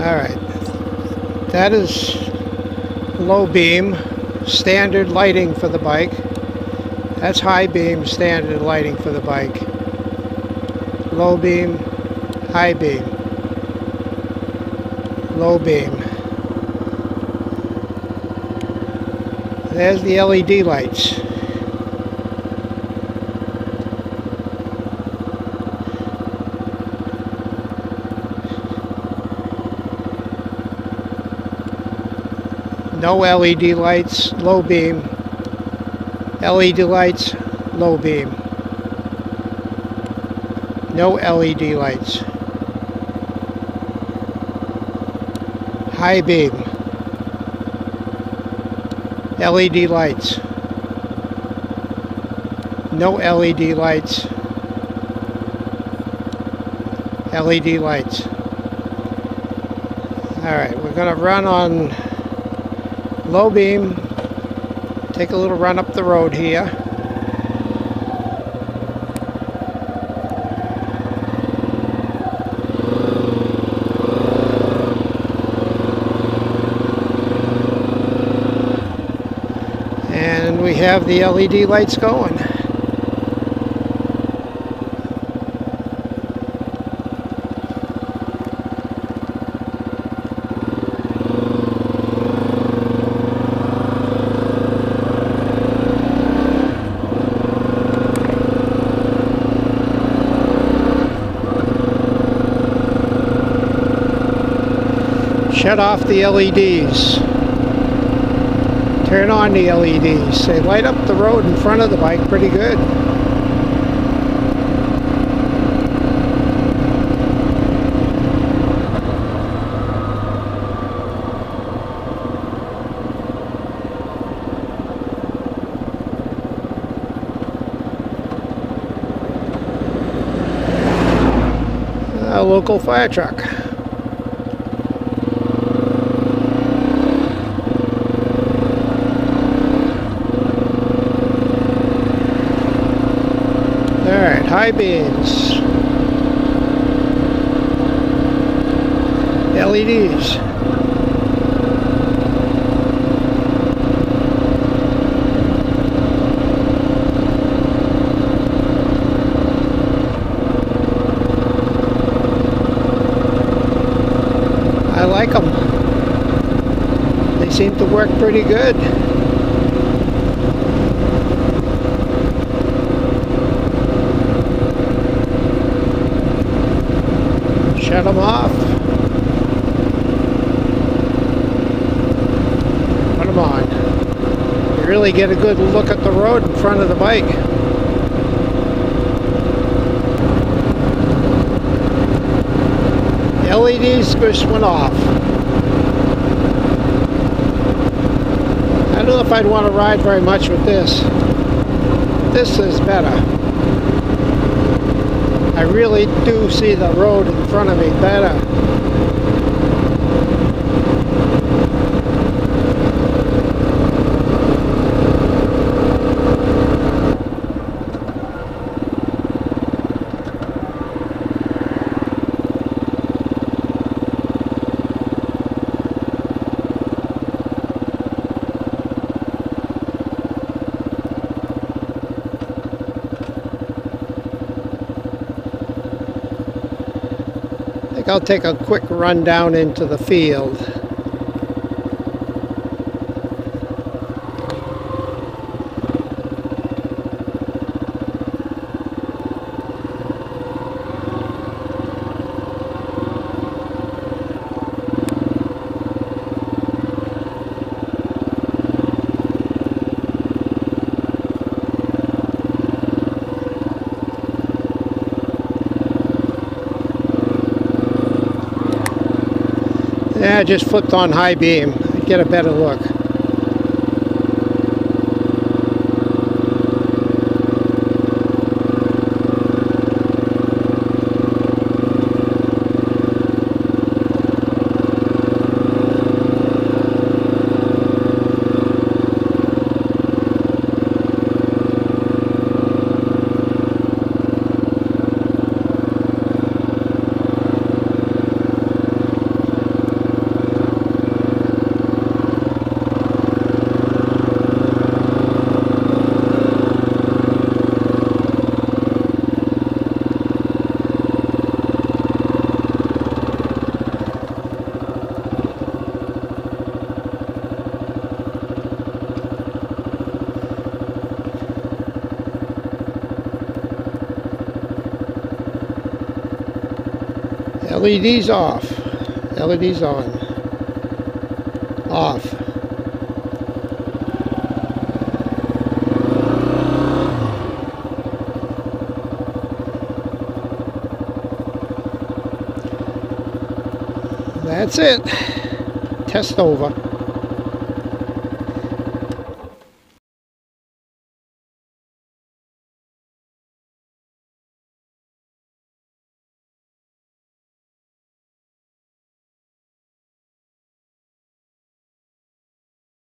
All right. That is low beam, standard lighting for the bike. That's high beam, standard lighting for the bike. Low beam, high beam. Low beam. There's the LED lights. No LED lights, low beam. LED lights, low beam. No LED lights. High beam. LED lights. No LED lights. LED lights. Alright, we're going to run on low beam, take a little run up the road here. And we have the LED lights going. Shut off the LEDs. Turn on the LEDs. They light up the road in front of the bike pretty good. A local fire truck. Beams. LEDs. I like them. They seem to work pretty good. Shut them off. Put them on. You really get a good look at the road in front of the bike. The LEDs just went off. I don't know if I'd want to ride very much with this. This is better. I really do see the road in front of me better. I think I'll take a quick run down into the field. Yeah, I just flipped on high beam. Get a better look. LED's off. LED's on. Off. That's it. Test over.